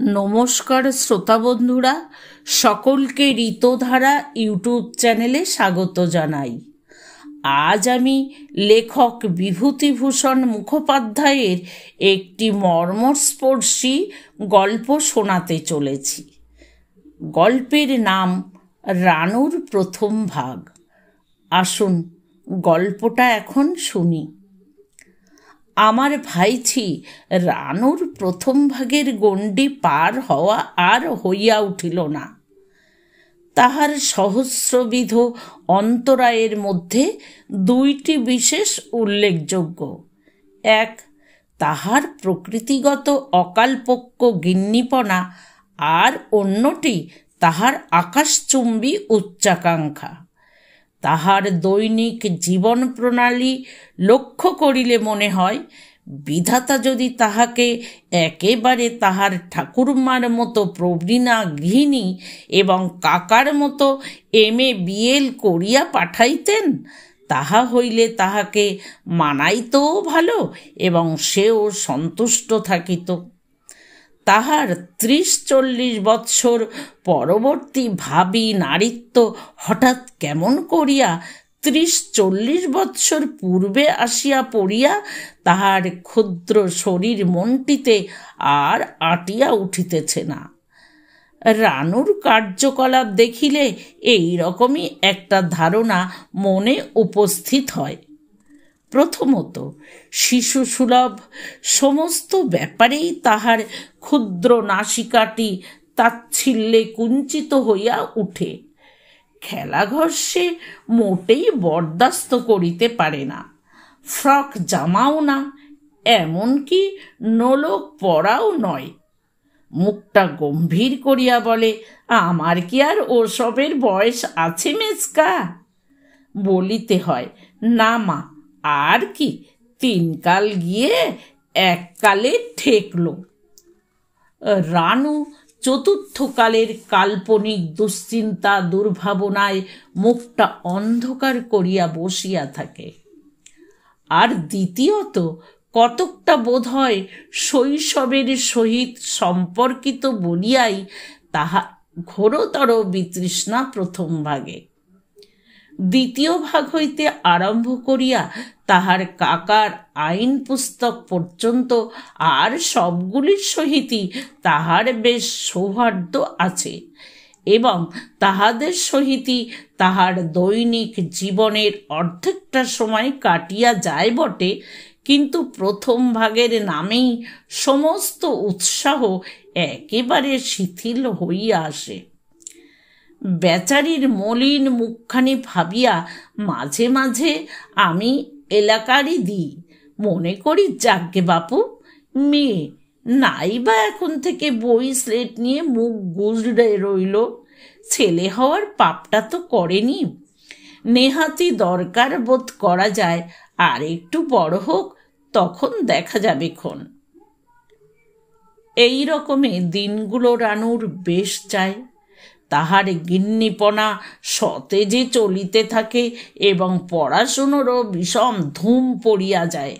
নমস্কার শ্রোতা বন্ধুরা, সকলকে ঋতধারা ইউটিউব চ্যানেলে স্বাগত জানাই। আজ আমি লেখক বিভূতিভূষণ মুখোপাধ্যায়ের একটি মর্মস্পর্শী গল্প শোনাতে চলেছি। গল্পের নাম রানুর প্রথম ভাগ। আসুন গল্পটা এখন শুনি। আমার ভাইছি রানুর প্রথম ভাগের গণ্ডি পার হওয়া আর হইয়া উঠিল না। তাহার সহস্রবিধ অন্তরায়ের মধ্যে দুইটি বিশেষ উল্লেখযোগ্য। এক, তাহার প্রকৃতিগত অকালপক্য গিন্নিপনা আর অন্যটি তাহার আকাশচুম্বী উচ্চাকাঙ্ক্ষা। তাহার দৈনিক জীবন প্রণালী লক্ষ্য করিলে মনে হয়, বিধাতা যদি তাহাকে একেবারে তাহার ঠাকুরমার মতো প্রবীণা গৃহিণী এবং কাকার মতো এম এ বিএল করিয়া পাঠাইতেন, তাহা হইলে তাহাকে মানাইতও ভালো এবং সেও সন্তুষ্ট থাকিত। তাহার ত্রিশ চল্লিশ বৎসর পরবর্তী ভাবি নারীত্ব হঠাৎ কেমন করিয়া ত্রিশ চল্লিশ বৎসর পূর্বে আসিয়া পড়িয়া তাহার ক্ষুদ্র শরীর মনটিতে আর আটিয়া উঠিতেছে না। রানুর কার্যকলাপ দেখিলে এই রকমই একটা ধারণা মনে উপস্থিত হয়। প্রথমত, শিশু সুলভ সমস্ত ব্যাপারেই তাহার ক্ষুদ্র নাসিকাটি তাচ্ছিল্যে কুঞ্চিত হইয়া উঠে। খেলাঘর সে মোটেই বরদাস্ত করিতে পারে না। ফ্রক জামাও না, এমনকি নোলক পরাও নয়। মুখটা গম্ভীর করিয়া বলে, আমার কি আর ওসবের বয়স আছে মেজকা? বলিতে হয়, না মা আর কি? তিন কাল গিয়ে এককালে ঠেকল। রানু চতুর্থকালের কাল্পনিক দুশ্চিন্তা দুর্ভাবনায় মুখটা অন্ধকার করিয়া বসিয়া থাকে। আর দ্বিতীয়ত, কতকটা বোধ হয় শৈশবের সহিত সম্পর্কিত বলিয়াই তাহা ঘোরতর বিতৃষ্ণা প্রথম ভাগে। দ্বিতীয় ভাগ হইতে আরম্ভ করিয়া তাহার কাকার আইন পুস্তক পর্যন্ত আর সবগুলির সহিতই তাহার বেশ সৌহার্দ্য আছে এবং তাহাদের সহিতই তাহার দৈনিক জীবনের অর্ধেকটা সময় কাটিয়া যায় বটে। কিন্তু প্রথম ভাগের নামেই সমস্ত উৎসাহ একেবারে শিথিল হইয়া আসে। বেচারির মলিন মুখখানি ভাবিয়া মাঝে মাঝে আমি এলাকারই দিই মনে করি যাজ্ঞে বাপু, মেয়ে, নাই বা এখন থেকে বই, স্লেট নিয়ে মুখ গুজড়ে রইল। ছেলে হওয়ার পাপটা তো করেনি। নেহাতি দরকার বোধ করা যায়। আর একটু বড় হোক, তখন দেখা যাবে ক্ষণ। এই রকমে দিনগুলো রানুর বেশ চায় তাহার গিন্নিপনা সতেজে চলিতে থাকে এবং পড়াশুনোরও বিষম ধুম পড়িয়া যায়।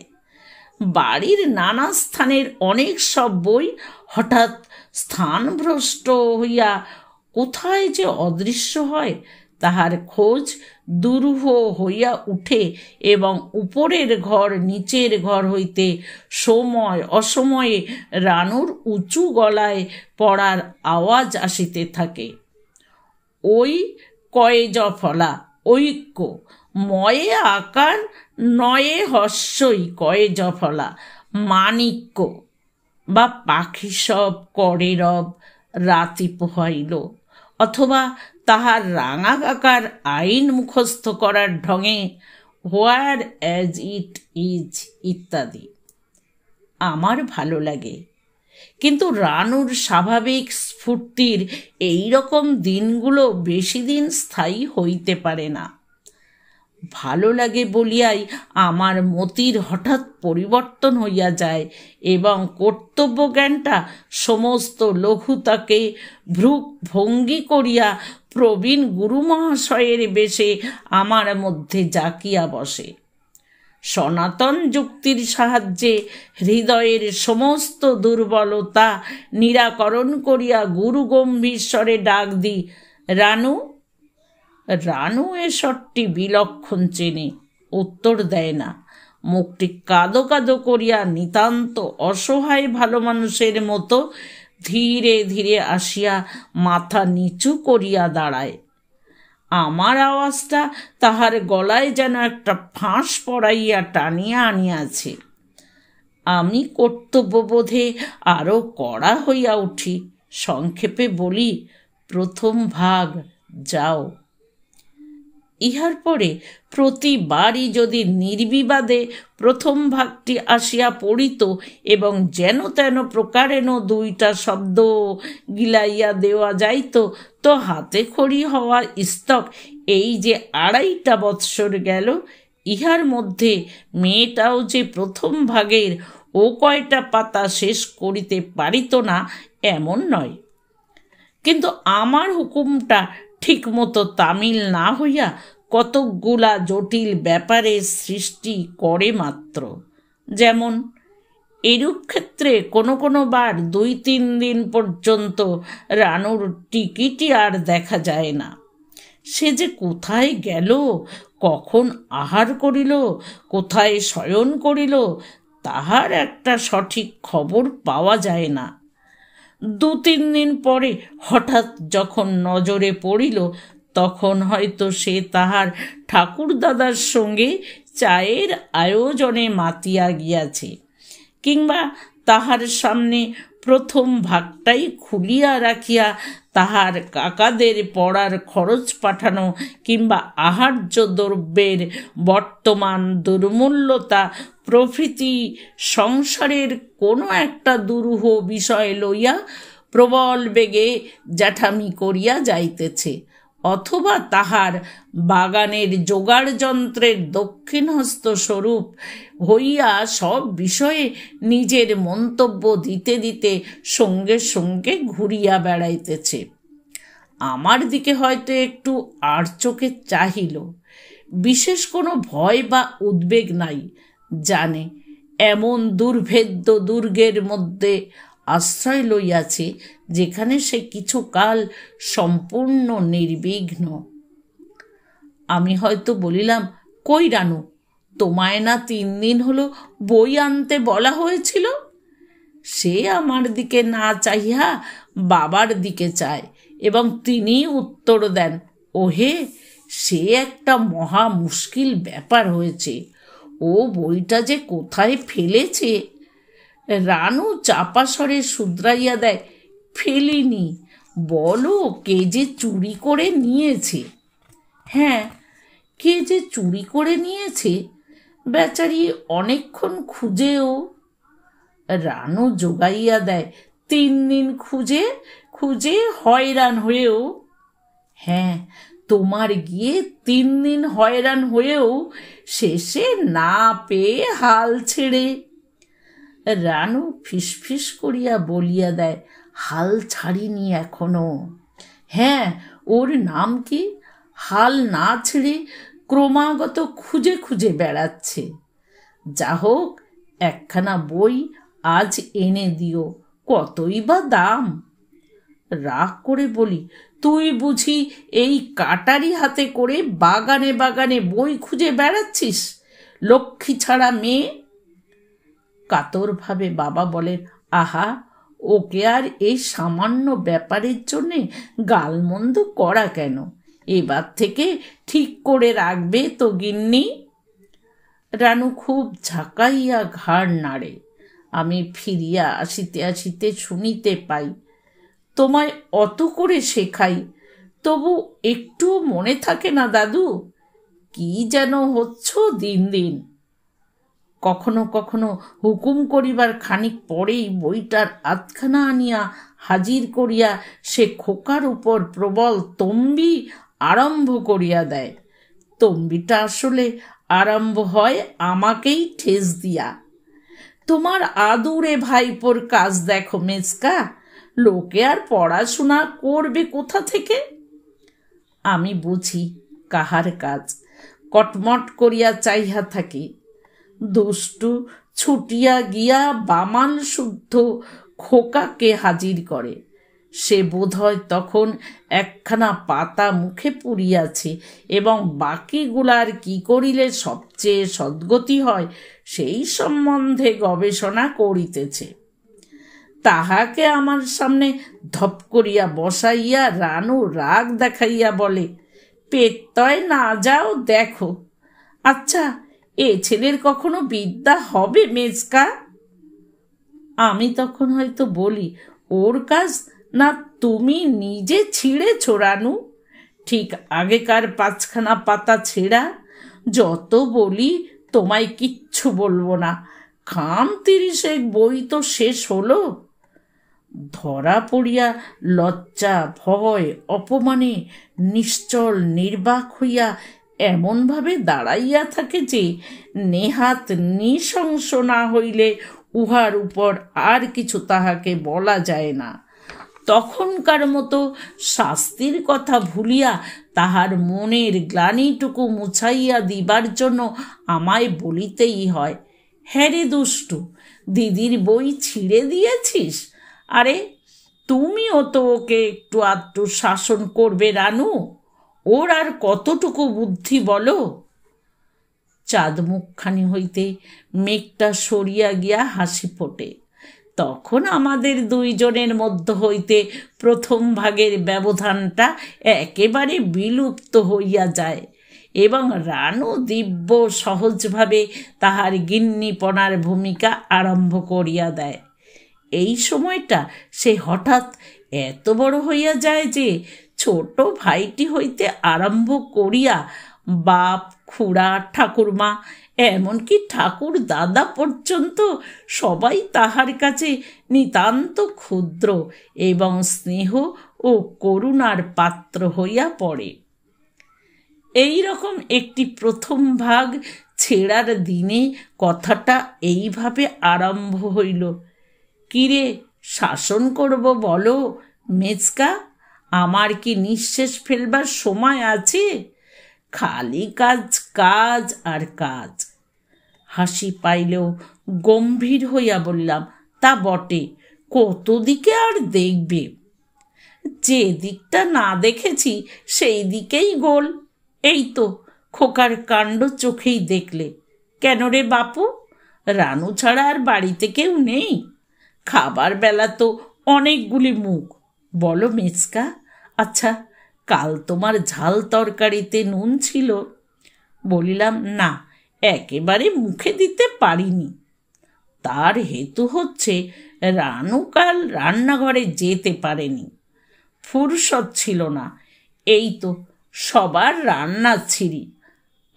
বাড়ির নানা স্থানের অনেক সব বই হঠাৎ স্থানভ্রষ্ট হইয়া কোথায় যে অদৃশ্য হয়, তাহার খোঁজ দুরূহ হইয়া উঠে এবং উপরের ঘর নিচের ঘর হইতে সময় অসময়ে রানুর উঁচু গলায় পড়ার আওয়াজ আসিতে থাকে। ওই কয়ে জফলা ঐক্য। ময়ে আকার, নয়ে হস্যই কয়ে জফলা মানিক্য বা পাখি সব করে রব, রাতি পোহাইল। অথবা তাহার রাঙা কাকার আইন মুখস্থ করার ঢঙে, হোয়ার অ্যাজ ইট ইজ ইত্যাদি। আমার ভালো লাগে। কিন্তু রানুর স্বাভাবিক স্ফূর্তির এই রকম দিনগুলো বেশি দিন স্থায়ী হইতে পারে না। ভালো লাগে বলিয়াই আমার মতির হঠাৎ পরিবর্তন হইয়া যায় এবং কর্তব্য জ্ঞানটা সমস্ত লঘুতাকে ভ্রু ভঙ্গি করিয়া প্রবীণ গুরু মহাশয়ের বেশে আমার মধ্যে জাকিয়া বসে। সনাতন যুক্তির সাহায্যে হৃদয়ের সমস্ত দুর্বলতা নিরাকরণ করিয়া গুরু গম্ভীর ডাক দি রানু রানু এ স্বরটি বিলক্ষণ চেনে, উত্তর দেয় না। মুখটি কাদো কাদো করিয়া নিতান্ত অসহায় ভালো মানুষের মতো ধীরে ধীরে আসিয়া মাথা নিচু করিয়া দাঁড়ায়। আমার আওয়াজটা তাহার গলায় যেন একটা ফাঁস পড়াইয়া টানিয়া আনিয়াছে। আমি কর্তব্যবোধে আরও কড়া হইয়া উঠি, সংক্ষেপে বলি, প্রথম ভাগ, যাও। ইহার পরে প্রতিবারই যদি নির্বিবাদে প্রথম ভাগটি আসিয়া পড়িত এবং যেন তেন প্রকারেণ দুইটা শব্দ গিলাইয়া দেওয়া যাইত, তো হাতে খড়ি হওয়া স্তক এই যে আড়াইটা বৎসর গেল, ইহার মধ্যে মেয়েটাও যে প্রথম ভাগের ও কয়টা পাতা শেষ করিতে পারিত না, এমন নয়। কিন্তু আমার হুকুমটা ঠিকমতো তামিল না হইয়া কতকগুলা জটিল ব্যাপারের সৃষ্টি করে মাত্র। যেমন, এরূপ ক্ষেত্রে কোনো কোনো বার দুই তিন দিন পর্যন্ত রানুর টিকিটই আর দেখা যায় না। সে যে কোথায় গেল, কখন আহার করিল, কোথায় শয়ন করিল, তাহার একটা সঠিক খবর পাওয়া যায় না। দু তিন দিন পরে হঠাৎ যখন নজরে পড়িল, তখন হয়তো সে তাহার ঠাকুরদাদার সঙ্গে চায়ের আয়োজনে মাতিয়া গিয়াছে কিংবা তাহার সামনে প্রথম ভাগটাই খুলিয়া রাখিয়া তাহার কাকাদের পড়ার খরচ পাঠানো কিংবা আহার্য দ্রব্যের বর্তমান দুর্মূল্যতা প্রভৃতি সংসারের কোনো একটা দুরূহ বিষয় লইয়া প্রবল বেগে জ্যাঠামি করিয়া যাইতেছে, অথবা তাহার বাগানের যোগাড় যন্ত্রের দক্ষিণহস্ত স্বরূপ হইয়া সব বিষয়ে নিজের মন্তব্য দিতে দিতে সঙ্গে সঙ্গে ঘুরিয়া বেড়াইতেছে। আমার দিকে হয়তো একটু আর চোখে চাহিল, বিশেষ কোনো ভয় বা উদ্বেগ নাই জানে। এমন দুর্ভেদ্য দুর্গের মধ্যে আশ্রয় লইয়াছে যেখানে সে কিছুকাল সম্পূর্ণ নির্বিঘ্ন। আমি হয়তো বলিলাম, কই রানু, তোমায় না তিন দিন হলো বই আনতে বলা হয়েছিল? সে আমার দিকে না চাহিয়া বাবার দিকে চায় এবং তিনি উত্তর দেন, ওহে, সে একটা মহা মুশকিল ব্যাপার হয়েছে। ও বইটা যে কোথায় ফেলেছে? রানু চাপা স্বরে শুধরাইয়া দেয়, ফেলিনি, বলো কে যে চুরি করে নিয়েছে? হ্যাঁ কে যে চুরি করে নিয়েছে? বেচারি অনেকক্ষণ খুঁজেও। রানু জোগাইয়া দেয়, তিন দিন খুঁজে খুঁজে হয়রান হয়েও। হ্যাঁ তোমার গিয়ে তিন দিন হয়রান হয়েও শেষে না পেয়ে হাল ছেড়ে। রানু ফিসফিস করিয়া বলিয়া দেয়, হাল ছাড়িনি এখনও। হ্যাঁ ওর নাম কি? হাল না ছেড়ে ক্রমাগত খুঁজে খুঁজে বেড়াচ্ছে। যা হোক, একখানা বই আজ এনে দিও, কতই বা দাম? রাগ করে বলি তুই বুঝি এই কাটারি হাতে করে বাগানে বাগানে বই খুঁজে বেড়াচ্ছিস? লক্ষ্মী ছাড়া মেয়ে? কাতরভাবে বাবা বলেন, আহা, ওকে আর এই সামান্য ব্যাপারের জন্যে গালমন্দ করা কেন? এবার থেকে ঠিক করে রাখবে তো গিন্নি? রানু খুব ঝাঁকাইয়া ঘাড় নাড়ে। আমি ফিরিয়া আসিতে আসিতে শুনিতে পাই তোমায় অত করে শেখাই। তবু একটু মনে থাকে না দাদু, কি যেন হচ্ছ দিন দিন। কখনো কখনো হুকুম করিবার খানিক পরেই বইটার আধখানা আনিয়া হাজির করিয়া সে খোকার উপর প্রবল তম্বি আরম্ভ করিয়া দেয়। তম্বিটা আসলে আরম্ভ হয় আমাকেই ঠেস দিয়া। তোমার আদুরে ভাইপোর কাজ দেখো মেজকা লোকে আর পড়াশোনা করবে কোথা থেকে? আমি বুঝি কাহার কাজ। কটমট করিয়া চাইহা থাকি। দুষ্টু ছুটিয়া গিয়া বামাল শুদ্ধ খোকাকে হাজির করে। সে বোধহয় তখন একখানা পাতা মুখে পুড়িয়াছে এবং বাকিগুলার কি করিলে সবচেয়ে সদ্গতি হয় সেই সম্বন্ধে গবেষণা করিতেছে। তাহাকে আমার সামনে ধপ করিয়া বসাইয়া রানু রাগ দেখাইয়া বলে, পেত্তয় না যাও, দেখো। আচ্ছা এ ছেলের কখনো বিদ্যা হবে মেজকা? আমি তখন হয়তো বলি, ওর কাজ না তুমি নিজে ছিঁড়ে ছোড়ানু ঠিক আগেকার পাঁচখানা পাতা ছেঁড়া, যত বলি তোমায় কিচ্ছু বলব না। খাম তিরিশেক বই তো শেষ হলো। ধরা পড়িয়া লজ্জা, ভয়, অপমানে নিশ্চল নির্বাক হইয়া এমনভাবে দাঁড়াইয়া থাকে যে নেহাত নৃশংস না হইলে উহার উপর আর কিছু তাহাকে বলা যায় না। তখনকার মতো শাস্তির কথা ভুলিয়া তাহার মনের গ্লানিটুকু মুছাইয়া দিবার জন্য আমায় বলিতেই হয় হ্যাঁ রে দুষ্টু, দিদির বই ছিঁড়ে দিয়েছিস? আরে, তুমিও তো ওকে একটু আধটু শাসন করবে, রানু। ওর আর কতটুকু বুদ্ধি বলো? চাঁদ মুখখানি হইতে মেঘটা সরিয়া গিয়া হাসি ফোটে। তখন আমাদের দুইজনের মধ্য হইতে প্রথম ভাগের ব্যবধানটা একেবারে বিলুপ্ত হইয়া যায় এবং রানু দিব্য সহজভাবে তাহার গিন্নিপনার ভূমিকা আরম্ভ করিয়া দেয়। এই সময়টা সে হঠাৎ এত বড় হইয়া যায় যে ছোট ভাইটি হইতে আরম্ভ করিয়া বাপ, খুড়া, ঠাকুরমা, এমনকি ঠাকুর দাদা পর্যন্ত সবাই তাহার কাছে নিতান্ত ক্ষুদ্র এবং স্নেহ ও করুণার পাত্র হইয়া পড়ে। এই রকম একটি প্রথম ভাগ ছেড়ার দিনে কথাটা এইভাবে আরম্ভ হইল। কিরে শাসন করব বলো, মেজকা? আমার কি নিঃশেষ ফেলবার সময় আছে? খালি কাজ কাজ আর কাজ। হাসি পাইলেও গম্ভীর হইয়া বললাম, তা বটে, কত দিকে আর দেখবে? যে দিকটা না দেখেছি, সেই দিকেই গোল। এই তো, খোকার কাণ্ড চোখেই দেখলে। কেন রে বাপু? রানু ছাড়া আর বাড়িতে কেউ নেই? খাবার বেলা তো অনেকগুলি মুখ। বলো মেচকা আচ্ছা কাল তোমার ঝাল তরকারিতে নুন ছিল? বলিলাম, না, একেবারে মুখে দিতে পারিনি। তার হেতু হচ্ছে, রানু কাল রান্নাঘরে যেতে পারেনি। ফুরসত ছিল না। এই তো, সবার রান্না ছিঁড়ি।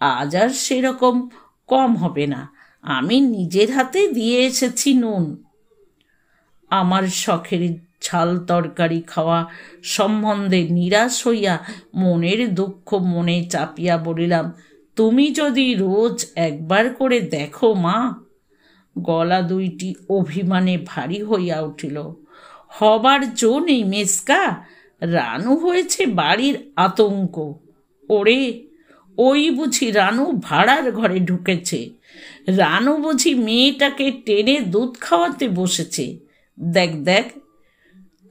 আজ আর সেরকম কম হবে না। আমি নিজের হাতে দিয়ে এসেছি নুন। আমার শখের ছাল তরকারি খাওয়া সম্বন্ধে নিরাশ হইয়া মনের দুঃখ মনে চাপিয়া বলিলাম, তুমি যদি রোজ একবার করে দেখো মা। গলা দুইটি অভিমানে ভারী হইয়া উঠিল, হবার জো নেই মেসকা, রানু হয়েছে বাড়ির আতঙ্ক। ওরে, ওই বুঝি রানু ভাড়ার ঘরে ঢুকেছে, রানু বুঝি মেয়েটাকে টেনে দুধ খাওয়াতে বসেছে। দেখ দেখ,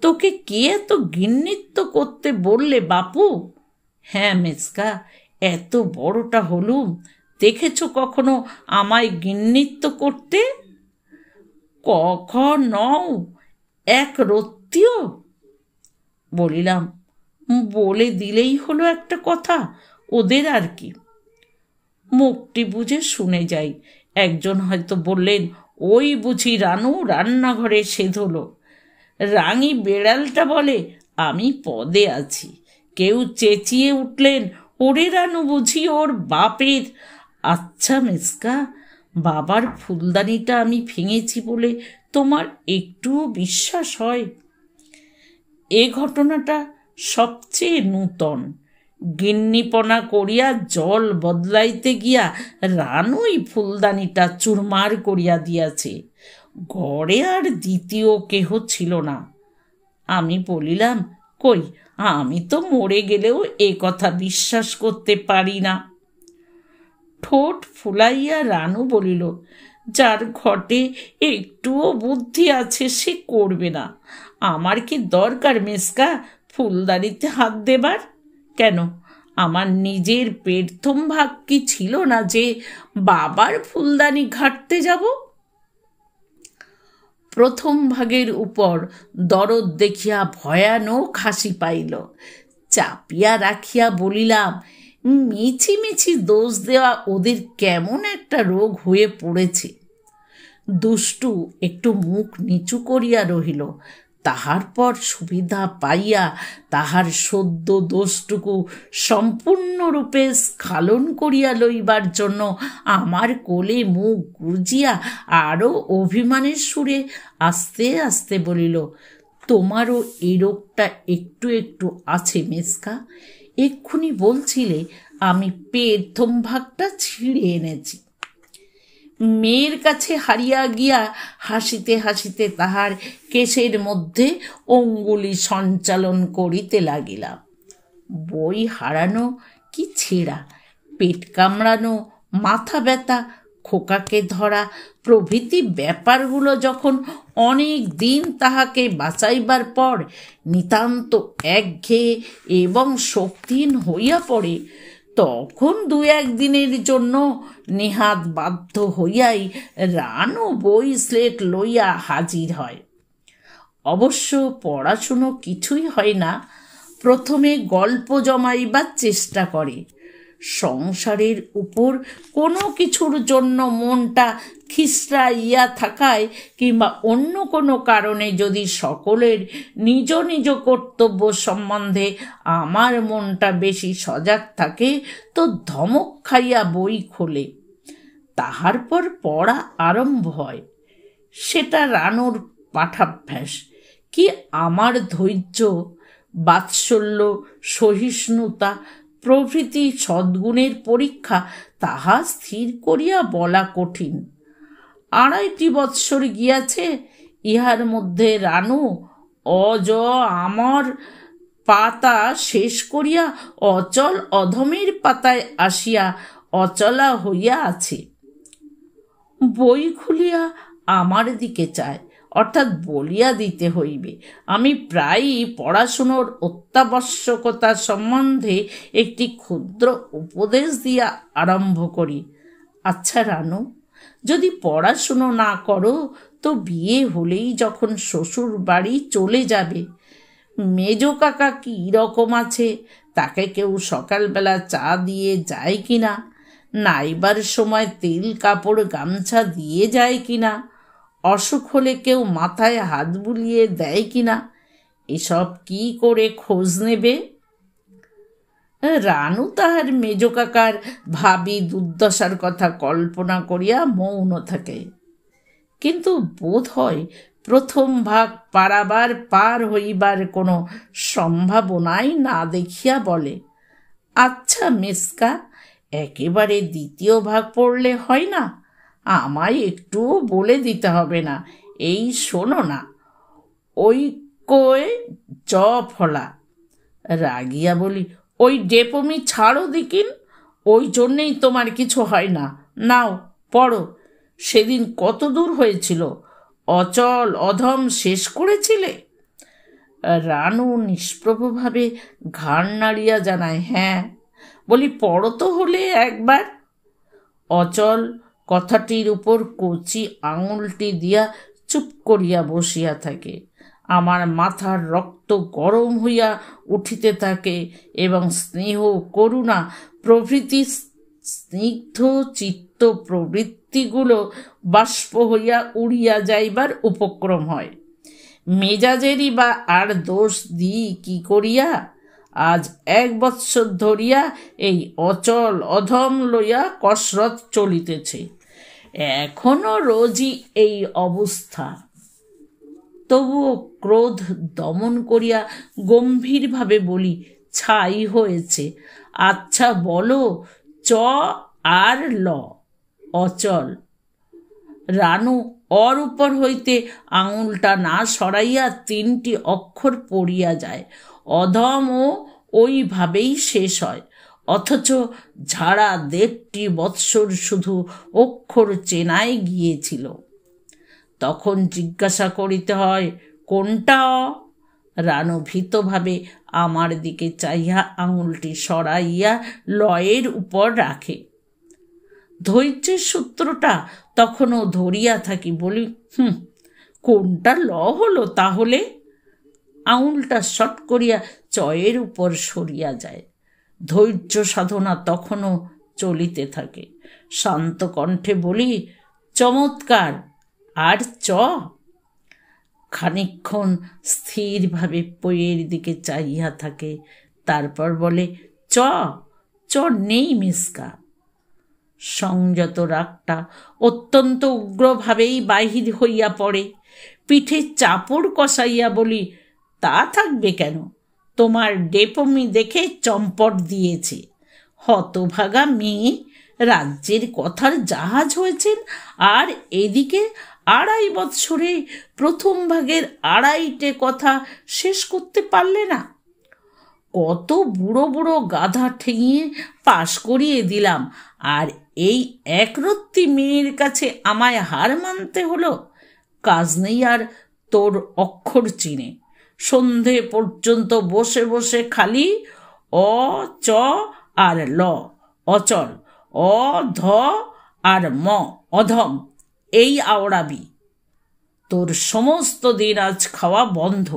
তোকে কে এত গিন্নিত্ব করতে বললে বাপু? হ্যাঁ মেসকা, এত বড়টা হলুম। দেখেছ কখনো আমায় গিন্নিত্ব করতে? কখন নও এক রত্তিও? বলিলাম, বলে দিলেই হলো একটা কথা, ওদের আর কি। মুখটি বুঝে শুনে যাই। একজন হয়তো বললেন ওই বুঝি রানু রান্নাঘরে সেধলো। রাঙি বেড়ালটা বলে, আমি পদে আছি। কেউ চেঁচিয়ে উঠলেন, ওরে রানু বুঝি ওর বাপের? আচ্ছা মেসকা, বাবার ফুলদানিটা আমি ভেঙেছি বলে তোমার একটুও বিশ্বাস হয়? এ ঘটনাটা সবচেয়ে নূতন। গিন্নিপনা করিয়া জল বদলাইতে গিয়া রানুই ফুলদানিটা চুরমার করিয়া দিয়াছে। গড়ে আর দ্বিতীয় কেহ ছিল না। আমি বলিলাম, কই, আমি তো মরে গেলেও এ কথা বিশ্বাস করতে পারি না। ঠোঁট ফুলাইয়া রানু বলিল, যার ঘটে একটুও বুদ্ধি আছে সে করবে না। আমার কি দরকার মেসকা ফুলদানিতে হাত দেবার? কেন? আমার নিজের পেটথম ভাগ কি ছিল না যে বাবার ফুলদানি ঘাটতে যাব? প্রথম ভাগের উপর দরদ দেখিয়া ভয়ানক হাসি পাইল। চাপিয়া রাখিয়া বলিলাম, মিছি মিছি দোষ দেওয়া ওদের কেমন একটা রোগ হয়ে পড়েছে? দুষ্টু একটু মুখ নিচু করিয়া রহিল। তাহার পর সুবিধা পাইয়া তাহার সদ্য দোষটুকু সম্পূর্ণরূপে স্খালন করিয়া লইবার জন্য আমার কোলে মুখ গুজিয়া আরও অভিমানের সুরে আস্তে আস্তে বলিল, তোমারও এই রোগটা একটু একটু আছে মেসকা? এক্ষুনি বলছিলে আমি পেট ভাগটা ছিঁড়ে এনেছি। মেয়ের কাছে হারিয়া গিয়া হাসিতে হাসিতে তাহার কেশের মধ্যে অঙ্গুলি সঞ্চালন করিতে লাগিলাম। বই হারানো কি ছেঁড়া, পেট কামড়ানো, মাথা ব্যথা, খোকাকে ধরা, প্রভৃতি ব্যাপারগুলো যখন অনেক দিন তাহাকে বাঁচাইবার পর নিতান্ত একঘেয়ে এবং শক্তিহীন হইয়া পড়ে তখন দু একদিনের জন্য নেহাত বাধ্য হইয়াই রানু বই স্লেট লইয়া হাজির হয়। অবশ্য পড়াশুনো কিছুই হয় না, প্রথমে গল্প জমাইবার চেষ্টা করে। সংসারের উপর কোনো কিছুর জন্য মনটা খিসড়াইয়া থাকায় কিংবা অন্য কোনো কারণে যদি সকলের নিজ নিজ কর্তব্য সম্বন্ধে আমার মনটা বেশি সজাগ থাকে, তো ধমক খাইয়া বই খোলে। তাহার পর পড়া আরম্ভ হয়। সেটা রানোর পাঠাভ্যাস। কি আমার ধৈর্য, বাৎসল্য, সহিষ্ণুতা প্রভৃতি সদ্গুণের পরীক্ষা তাহা স্থির করিয়া বলা কঠিন। আড়াইটি বৎসর গিয়াছে, ইহার মধ্যে রানু অজ আমার পাতা শেষ করিয়া অচল অধমের পাতায় আসিয়া অচলা হইয়া আছে। বই খুলিয়া আমার দিকে চায়। অর্থাৎ বলিয়া দিতে হইবে। আমি প্রায়ই পড়াশুনোর অত্যাবশ্যকতা সম্বন্ধে একটি ক্ষুদ্র উপদেশ দিয়া আরম্ভ করি। আচ্ছা রানু, যদি পড়াশুনো না করো, তো বিয়ে হলেই যখন শ্বশুর বাড়ি চলে যাবে। মেজ কাকা কী রকম আছে? তাকে কেউ সকালবেলা চা দিয়ে যায় কিনা? নাইবার সময় তেল কাপড় গামছা দিয়ে যায় কিনা? অসুখ হলে কেউ মাথায় হাত বুলিয়ে দেয় কিনা? এসব কি করে খোঁজ নেবে? রানু তাহার মেজ কাকার ভাবি দুর্দশার কথা কল্পনা করিয়া মৌন থাকে। কিন্তু বোধ হয় প্রথম ভাগ পারাবার পার হইবার কোনো সম্ভাবনাই না দেখিয়া বলে আচ্ছা মেসকা, একেবারে দ্বিতীয় ভাগ পড়লে হয় না? আমায় একটুও বলে দিতে হবে না। এই শোনো না। ওই কয়ে চ ফলা। রাগিয়া বলি, ওই ডেপমি ছাড়ো দিকিন ওই জন্যেই তোমার কিছু হয় না। নাও, পড়ো। সেদিন কত দূর হয়েছিল? অচল অধম শেষ করেছিলে? রানু নিষ্প্রভভাবে ঘাড় নাড়িয়া জানায় হ্যাঁ বলি পড়ো তো হলে একবার। অচল কথাটির উপর কচি আঙুলটি দিয়া চুপ করিয়া বসিয়া থাকে। আমার মাথার রক্ত গরম হইয়া উঠিতে থাকে এবং স্নেহ, করুণা, প্রভৃতি স্নিগ্ধ চিত্ত প্রবৃত্তিগুলো বাষ্প হইয়া উড়িয়া যাইবার উপক্রম হয়। মেজাজেরই বা আর দোষ দিই কি করিয়া? আজ এক বৎসর ধরিয়া এই অচল অধম লইয়া কসরত চলিতেছে। এখনও রোজই এই অবস্থা। তবুও ক্রোধ দমন করিয়া গম্ভীরভাবে বলি, ছাই হয়েছে। আচ্ছা বলো, চ আর ল। অচল। রানু অর উপর হইতে আঙুলটা না সরাইয়া তিনটি অক্ষর পড়িয়া যায়। অধম ও ওইভাবেই শেষ হয়। অথচ ঝাড়া দেড়টি বৎসর শুধু অক্ষর চেনায় গিয়েছিল। তখন জিজ্ঞাসা করিতে হয়, কোনটা? রানু ভীতভাবে আমার দিকে চাইয়া আঙুলটি সরাইয়া লয়ের উপর রাখে। ধৈর্যের সূত্রটা তখনও ধরিয়া থাকি বলি, হুম, কোনটা ল হলো তাহলে? আঙুলটা শট করিয়া চয়ের উপর সরিয়া যায়। ধৈর্য সাধনা তখনও চলিতে থাকে। শান্ত কণ্ঠে বলি, চমৎকার, আর চ? খানিক্ষণ স্থিরভাবে পইয়ের দিকে চাইয়া থাকে, তারপর বলে, চ চ নেই মিসকা। সংযত রাগটা অত্যন্ত উগ্রভাবেই বাহির হইয়া পড়ে। পিঠে চাপড় কষাইয়া বলি তা থাকবে কেন? তোমার ডেপমি দেখে চম্পট দিয়েছে। হতভাগা মেয়ে, রাজ্যের কথার জাহাজ হয়েছেন আর এদিকে আড়াই বৎসরে প্রথম ভাগের আড়াইটে কথা শেষ করতে পারলে না। কত বুড়ো বুড়ো গাধা ঠেঙিয়ে পাশ করিয়ে দিলাম, আর এই একরত্তি মেয়ের কাছে আমায় হার মানতে হলো? কাজ নেই আর তোর অক্ষর চিনে। সন্ধে পর্যন্ত বসে বসে খালি অ, চ আর ল। অচল। অ, ধ আর ম। অধম। এই আওড়াবি। তোর সমস্ত দিন আজ খাওয়া বন্ধ।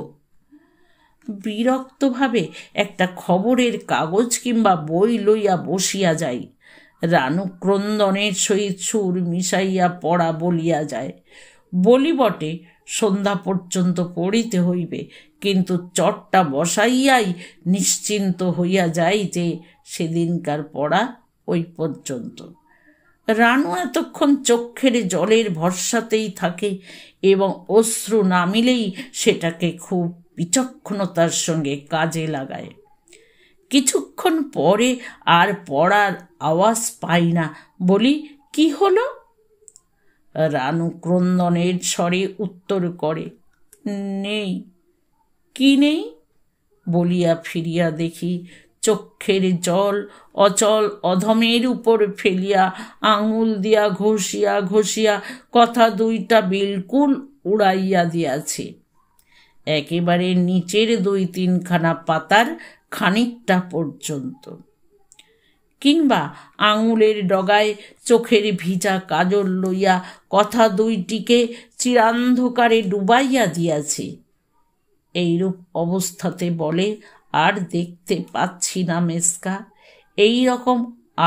বিরক্তভাবে একটা খবরের কাগজ কিংবা বই লইয়া বসিয়া যাই। রানু ক্রন্দনের সহিত সুর মিশাইয়া পড়া বলিয়া যায়। বলি বটে সন্ধ্যা পর্যন্ত পড়িতে হইবে। কিন্তু চটটা বসাইয়াই নিশ্চিন্ত হইয়া যায় যে সেদিনকার পড়া ওই পর্যন্ত। রানু এতক্ষণ চক্ষের জলের ভরসাতেই থাকে এবং অশ্রু নামিলেই সেটাকে খুব বিচক্ষণতার সঙ্গে কাজে লাগায়। কিছুক্ষণ পরে আর পড়ার আওয়াজ পাই না বলি, কি হলো? রানু ক্রন্দনের স্বরে উত্তর করে, নেই। কি নেই? বলিয়া ফিরিয়া দেখি চক্ষের জল অচল অধমের উপর ফেলিয়া আঙুল দিয়া ঘষিয়া ঘষিয়া কথা দুইটা বিলকুল উড়াইয়া দিয়াছে। একেবারে নিচের দুই তিনখানা পাতার খানিকটা পর্যন্ত। কিংবা আঙুলের ডগায় চোখের ভিজা কাজল লইয়া কথা দুইটিকে চিরান্ধকারে ডুবাইয়া দিয়াছে। এইরূপ অবস্থাতে বলে, আর দেখতে পাচ্ছি না মেসকা। এই রকম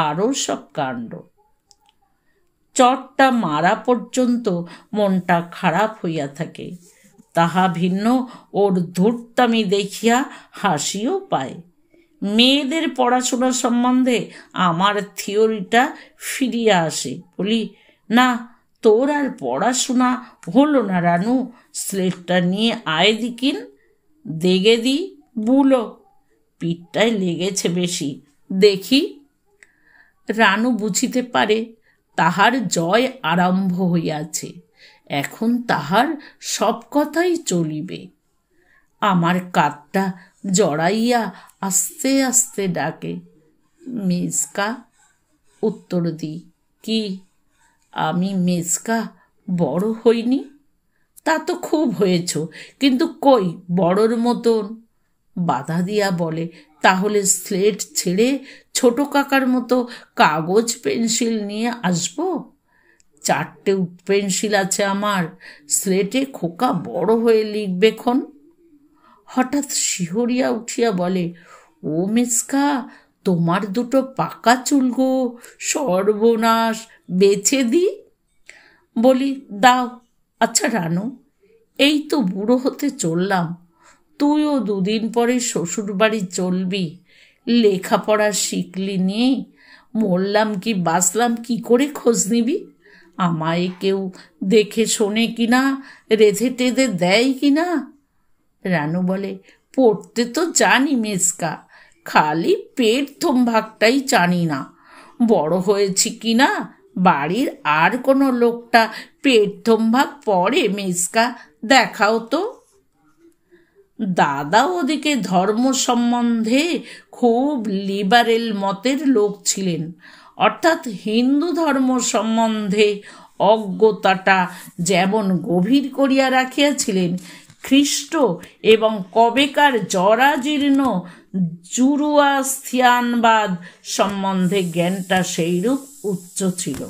আরও সব কাণ্ড। চটটা মারা পর্যন্ত মনটা খারাপ হইয়া থাকে। তাহা ভিন্ন ওর ধূর্তামি দেখিয়া হাসিও পায়। মেয়েদের পড়াশোনা সম্বন্ধে আমার থিওরিটা ফিরিয়া আসে। বলি, না, তোর আর পড়াশোনা হলো না রানু। স্লেটটা নিয়ে আয় দিকিন। দেগে দি বুলো। পিঠটায় লেগেছে বেশি। দেখি। রানু বুঝিতে পারে তাহার জয় আরম্ভ হইয়াছে। এখন তাহার সব কথাই চলিবে। আমার কাতটা জড়াইয়া আস্তে আস্তে ডাকে। মেজকা, উত্তর দিই কি, আমি মেজকা বড় হইনি? তা তো খুব হয়েছ। কিন্তু কই, বড়র মতন? বাধা দিয়া বলে, তাহলে স্লেট ছেড়ে ছোট কাকার মতো কাগজ, পেন্সিল নিয়ে আসব? চারটে পেন্সিল আছে আমার, স্লেটে খোকা বড় হয়ে লিখবে খন। হঠাৎ শিহরিয়া উঠিয়া বলে, ও মেসকা, তোমার দুটো পাকা চুল গো, সর্বনাশ, বেছে দি। বলি, দাও। আচ্ছা রানু, এই তো বুড়ো হতে চললাম। তুইও দুদিন পরে শ্বশুর বাড়ি চলবি। লেখাপড়া শিখলি নিয়ে মরলাম কি বাঁচলাম কি করে খোঁজ নিবি? আমায় কেউ দেখে শোনে কিনা, রেধে টেধে দেয় কি না রানু বলে, পড়তে তো জানি মেসকা, খালি পেট ভাগটাই জানি না। বড় হয়েছি কিনা বাড়ির আর কোনো লোকটা পেট ভাগ পড়ে মেসকা? দেখাও তো। দাদা ওদিকে ধর্ম সম্বন্ধে খুব লিবারেল মতের লোক ছিলেন। অর্থাৎ হিন্দু ধর্ম সম্বন্ধে অজ্ঞতাটা যেমন গভীর করিয়া রাখিয়াছিলেন, খ্রিস্ট এবং কবেকার জরাজীর্ণ জুরুয়াস্থিয়ানবাদ সম্বন্ধে জ্ঞানটা সেইরূপ উচ্চ ছিল।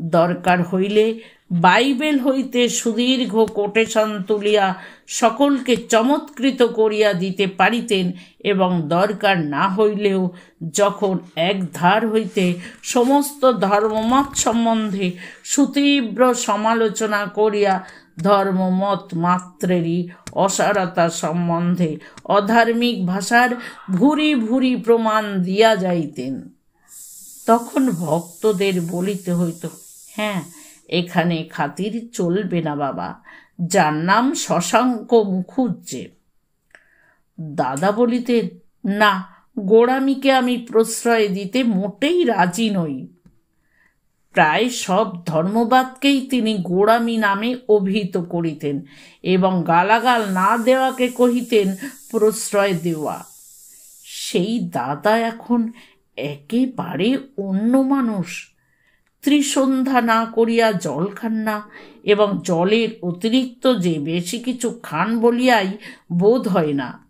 দরকার হইলে বাইবেল হইতে সুদীর্ঘ কোটেশন তুলিয়া সকলকে চমৎকৃত করিয়া দিতে পারিতেন এবং দরকার না হইলেও যখন এক ধার হইতে সমস্ত ধর্মমত সম্বন্ধে সুতীব্র সমালোচনা করিয়া ধর্মমত মাত্রেরই অসারতা সম্বন্ধে অধার্মিক ভাষার ভুরি ভুরি প্রমাণ দিয়া যাইতেন। তখন ভক্তদের বলিতে হইত হ্যাঁ এখানে খাতির চলবে না বাবা, যার নাম শশাঙ্ক মুখুজ্জে। দাদা বলিতেন, না, গোড়ামিকে আমি প্রশ্রয় দিতে মোটেই রাজি নই। প্রায় সব ধর্মবাদকেই তিনি গোড়ামি নামে অভিহিত করিতেন এবং গালাগাল না দেওয়াকে কহিতেন, প্রশ্রয় দেওয়া। সেই দাদা এখন একেবারে অন্য মানুষ। ত্রিসন্ধ্যা না করিয়া জল খান না এবং জলের অতিরিক্ত যে বেশি কিছু খান বলিয়াই বোধ হয় না।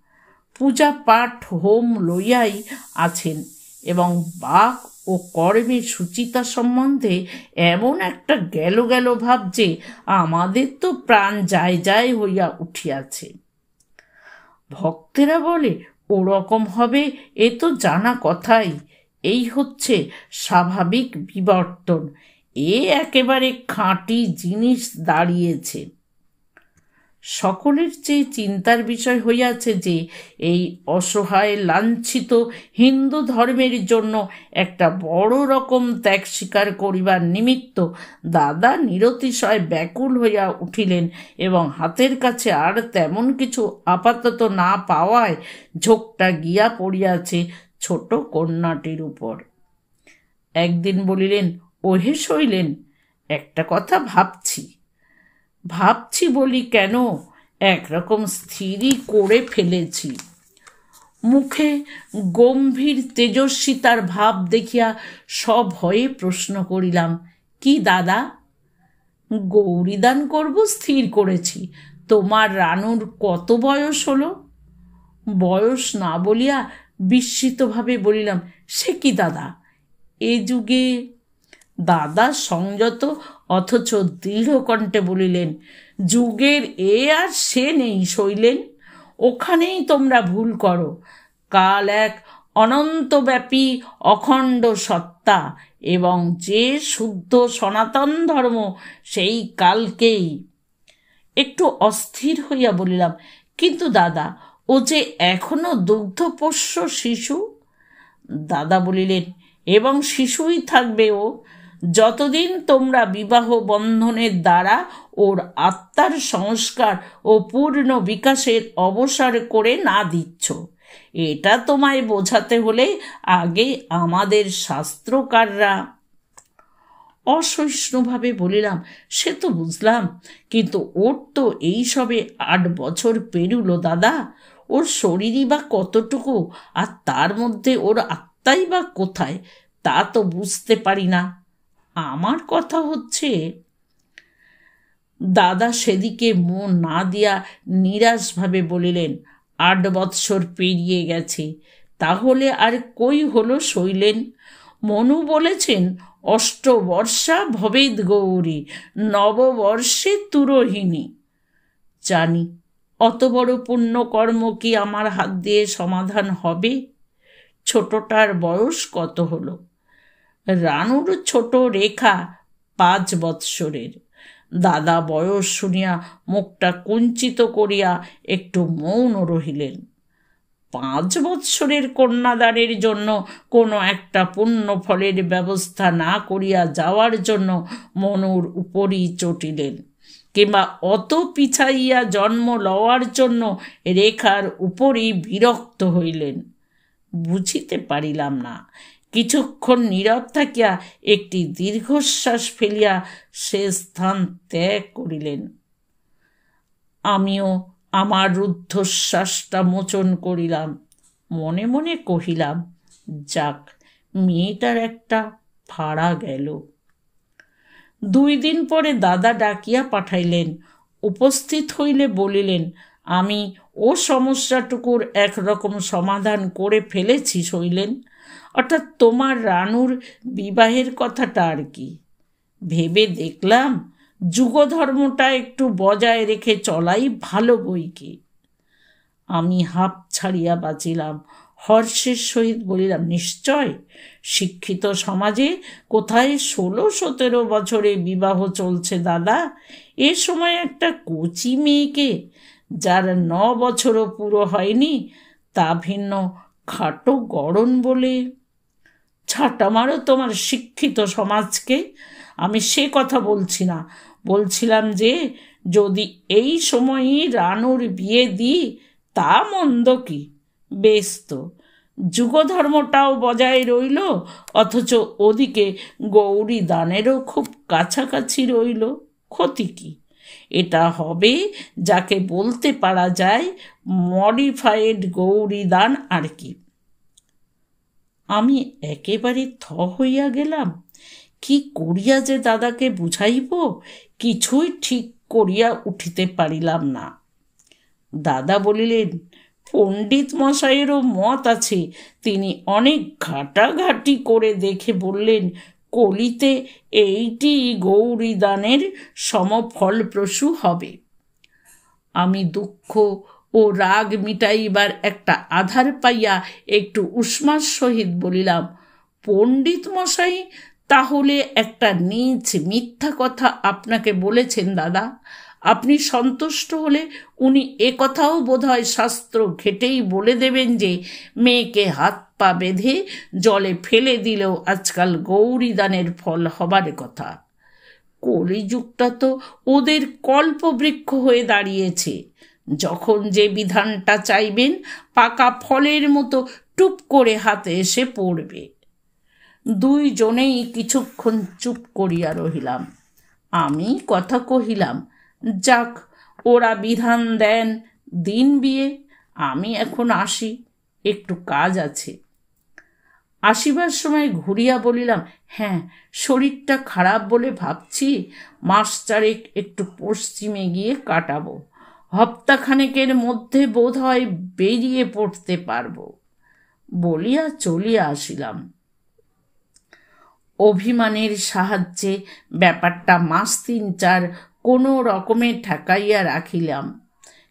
পূজা পাঠ হোম লইয়াই আছেন এবং বাক ও কর্মের সুচিতা সম্বন্ধে এমন একটা গেল গেল ভাব যে আমাদের তো প্রাণ যায় যায় হইয়া উঠিয়াছে। ভক্তেরা বলে, ওরকম হবে, এ তো জানা কথাই। এই হচ্ছে স্বাভাবিক বিবর্তন। এ একেবারে খাঁটি জিনিস দাঁড়িয়েছে। সকলের চেয়ে চিন্তার বিষয় হইয়াছে যে এই অসহায় লাঞ্ছিত হিন্দু ধর্মের জন্য একটা বড় রকম ত্যাগ স্বীকার করিবার নিমিত্ত দাদা নিরতিশয় ব্যাকুল হইয়া উঠিলেন এবং হাতের কাছে আর তেমন কিছু আপাতত না পাওয়ায় ঝোঁকটা গিয়া পড়িয়াছে ছোট কন্যাটির উপর। একদিন বলিলেন, ওহে শৈলেন, একটা কথা ভাবছি। ভাবছি বলি কেন, একরকম স্থিরই করে ফেলেছি। মুখে গম্ভীর তেজস্বিতার ভাব দেখিয়া সব সভয়ে প্রশ্ন করিলাম, কি দাদা? গৌরীদান করব, স্থির করেছি। তোমার রানুর কত বয়স হলো? বয়স না বলিয়া বিস্মিতভাবে বলিলাম, সে কি দাদা? এ যুগে দাদা সংযত অথচ দৃঢ় কণ্ঠে বলিলেন, যুগের এ আর সে নেই শৈলেন, ওখানেই তোমরা ভুল করো। কাল এক অনন্তব্যাপী অখণ্ড সত্তা এবং যে শুদ্ধ সনাতন ধর্ম সেই কালকেই। একটু অস্থির হইয়া বলিলাম, কিন্তু দাদা ও যে এখনও দুগ্ধপোষ্য শিশু? দাদা বলিলেন, এবং শিশুই থাকবে ও। যতদিন তোমরা বিবাহ বন্ধনের দ্বারা ওর আত্মার সংস্কার ও পূর্ণ বিকাশের অবসর করে না দিচ্ছ, এটা তোমায় বোঝাতে হলে আগে আমাদের শাস্ত্রকাররা। অসহিষ্ণুভাবে বলিলাম, সে তো বুঝলাম, কিন্তু ওর তো এই সবে আট বছর পেরুলো দাদা। ওর শরীরই বা কতটুকু আর তার মধ্যে ওর আত্মাই বা কোথায়, তা তো বুঝতে পারি না। আমার কথা হচ্ছে, দাদা সেদিকে মন না দিয়া নিরাশভাবে বলিলেন, আট বৎসর পেরিয়ে গেছে, তাহলে আর কই হলো শৈলেন? মনু বলেছেন, অষ্টবর্ষা ভবেদ গৌরী, নববর্ষে তুরহিনী জানি অত বড় পুণ্যকর্ম কি আমার হাত দিয়ে সমাধান হবে? ছোটটার বয়স কত হলো? রানুর ছোট রেখা পাঁচ বৎসরের। দাদা বয়স শুনিয়া মুখটা কুঞ্চিত করিয়া একটু মৌন রহিলেন। পাঁচ বৎসরের কন্যাদানের জন্য কোনো একটা পুণ্য ফলের ব্যবস্থা না করিয়া যাওয়ার জন্য মনুর উপরই চটিলেন। কিংবা অত পিছাইয়া জন্ম লওয়ার জন্য রেখার উপরই বিরক্ত হইলেন। বুঝিতে পারিলাম না। কিছুক্ষণ নীরব থাকিয়া একটি দীর্ঘশ্বাস ফেলিয়া সে স্থান ত্যাগ করিলেন। আমিও আমার রুদ্ধশ্বাসটা মোচন করিলাম। মনে মনে কহিলাম, যাক, মেয়েটার একটা ভাড়া গেল। দুই দিন পরে দাদা ডাকিয়া পাঠাইলেন, উপস্থিত হইলে বলিলেন, আমি ও সমস্যাটুকুর একরকম সমাধান করে ফেলেছি শৈলেন, অর্থাৎ তোমার রানুর বিবাহের কথাটা আর কি। ভেবে দেখলাম, যুগধর্মটা একটু বজায় রেখে চলাই ভালো বইকে আমি হাঁপ ছাড়িয়া বাঁচিলাম হর্ষের সহিত বলিলাম, নিশ্চয়। শিক্ষিত সমাজে কোথায় ষোলো, সতেরো বছরে বিবাহ চলছে দাদা? এ সময় একটা কচি মেয়েকে, যার ন বছরও পুরো হয়নি, তা ভিন্ন খাটো গড়ন বলে। ছাটা মারো তোমার শিক্ষিত সমাজকে। আমি সে কথা বলছি না। বলছিলাম যে, যদি এই সময়ই রানুর বিয়ে দিই, তা মন্দ কি? বেশ তো যুগধর্মটাও বজায় রইল, অথচ ওদিকে গৌরী দানেরও খুব কাছাকাছি রইল। ক্ষতি কি? এটা হবে যাকে বলতে পারা যায় মডিফাইড গৌরী দান আর কি। আমি একেবারে থ হইয়া গেলাম। কি করিয়া যে দাদাকে বুঝাইব, কিছুই ঠিক করিয়া উঠিতে পারিলাম না। দাদা বলিলেন পণ্ডিত মশাইয়েরও মত আছে। তিনি অনেক ঘাটাঘাটি করে দেখে বললেন, কলিতে এইটি গৌরী দানের সমফলপ্রসূ হবে। আমি দুঃখ ও রাগ মিটাইবার একটা আধার পাইয়া একটু উষ্মার সহিত বলিলাম, পণ্ডিত মশাই, তাহলে একটা নিচ মিথ্যা কথা আপনাকে বলেছেন দাদা। আপনি সন্তুষ্ট হলে উনি একথাও কথাও বোধহয় শাস্ত্র ঘেটেই বলে দেবেন যে, মেয়েকে হাত পা বেঁধে জলে ফেলে দিলেও আজকাল গৌরীদানের ফল হবার কথা। কলিযুগটা তো ওদের কল্পবৃক্ষ হয়ে দাঁড়িয়েছে। যখন যে বিধানটা চাইবেন, পাকা ফলের মতো টুপ করে হাতে এসে পড়বে। দুইজনেই কিছুক্ষণ চুপ করিয়া রহিলাম। আমি কথা কহিলাম যাক, ওরা বিধান দেন, দিন বিয়ে, আমি এখন আসি, একটু কাজ আছে। আসিবার সময় ঘুরিয়া বলিলাম হ্যাঁ শরীরটা খারাপ বলে ভাবছি, মাস চারেক একটু পশ্চিমে গিয়ে কাটাবো। হপ্তাখানেকের মধ্যে বোধ হয় বেরিয়ে পড়তে পারব। বলিয়া চলিয়া আসিলাম। অভিমানের সাহায্যে ব্যাপারটা মাস তিন চার কোনো রকমে ঠেকাইয়া রাখিলাম।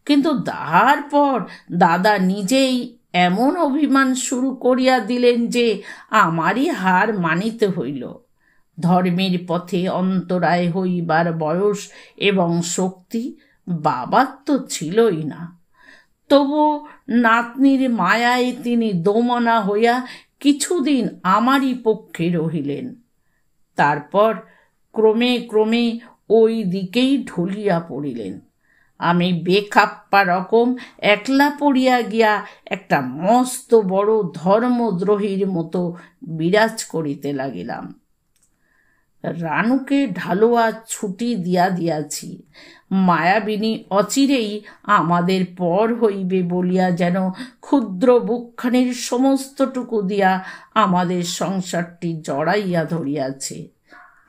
কিন্তু দাহার পর দাদা নিজেই এমন অভিমান শুরু করিয়া দিলেন যে আমারই হার মানিতে হইল। ধর্মের পথে অন্তরায় হইবার বয়স এবং শক্তি বাবার তো ছিলই না। তবু নাতনির মায়ায় তিনি দোমনা হইয়া কিছুদিন আমারই পক্ষে রহিলেন। তারপর ক্রমে ক্রমে ওই দিকেই ঢুলিয়া পড়িলেন। আমি বেখাপ্পা রকম একলা পড়িয়া গিয়া একটা মস্ত বড় ধর্মদ্রোহীর মতো বিরাজ করিতে লাগিলাম। রানুকে ঢালোয়া ছুটি দিয়া দিয়াছি। মায়াবিনী অচিরেই আমাদের পর হইবে বলিয়া যেন ক্ষুদ্র বুকখানির সমস্তটুকু দিয়া আমাদের সংসারটি জড়াইয়া ধরিয়াছে।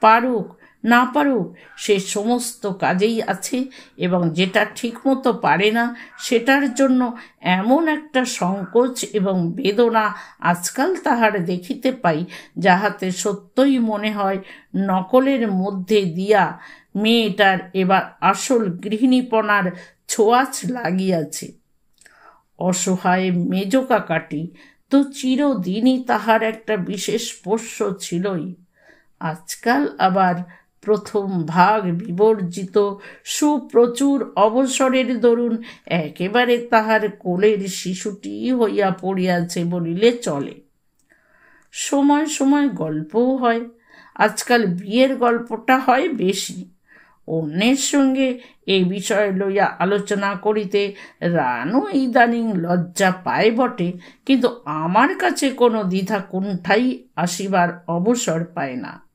পারুক না পারুক সে সমস্ত কাজেই আছে এবং যেটা ঠিকমতো পারে না, সেটার জন্য এমন একটা সংকোচ এবং বেদনা আজকাল তাহার দেখিতে পাই, যাহাতে সত্যই মনে হয় নকলের মধ্যে দিয়া মেয়েটার এবার আসল গৃহিণীপনার ছোঁয়াচ লাগিয়াছে। অসহায় মেজ কাকাটি তো চিরদিনই তাহার একটা বিশেষ পোষ্য ছিলই। আজকাল আবার প্রথম ভাগ বিবর্জিত। সুপ্রচুর অবসরের দরুন একেবারে তাহার কোলের শিশুটি হইয়া পড়িয়াছে বলিলে চলে। সময় সময় গল্পও হয়, আজকাল বিয়ের গল্পটা হয় বেশি। অন্যের সঙ্গে এ বিষয় লইয়া আলোচনা করিতে রানও ইদানিং লজ্জা পায় বটে, কিন্তু আমার কাছে কোনো দ্বিধা কুণ্ঠাই আসিবার অবসর পায় না।